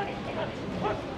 あっ!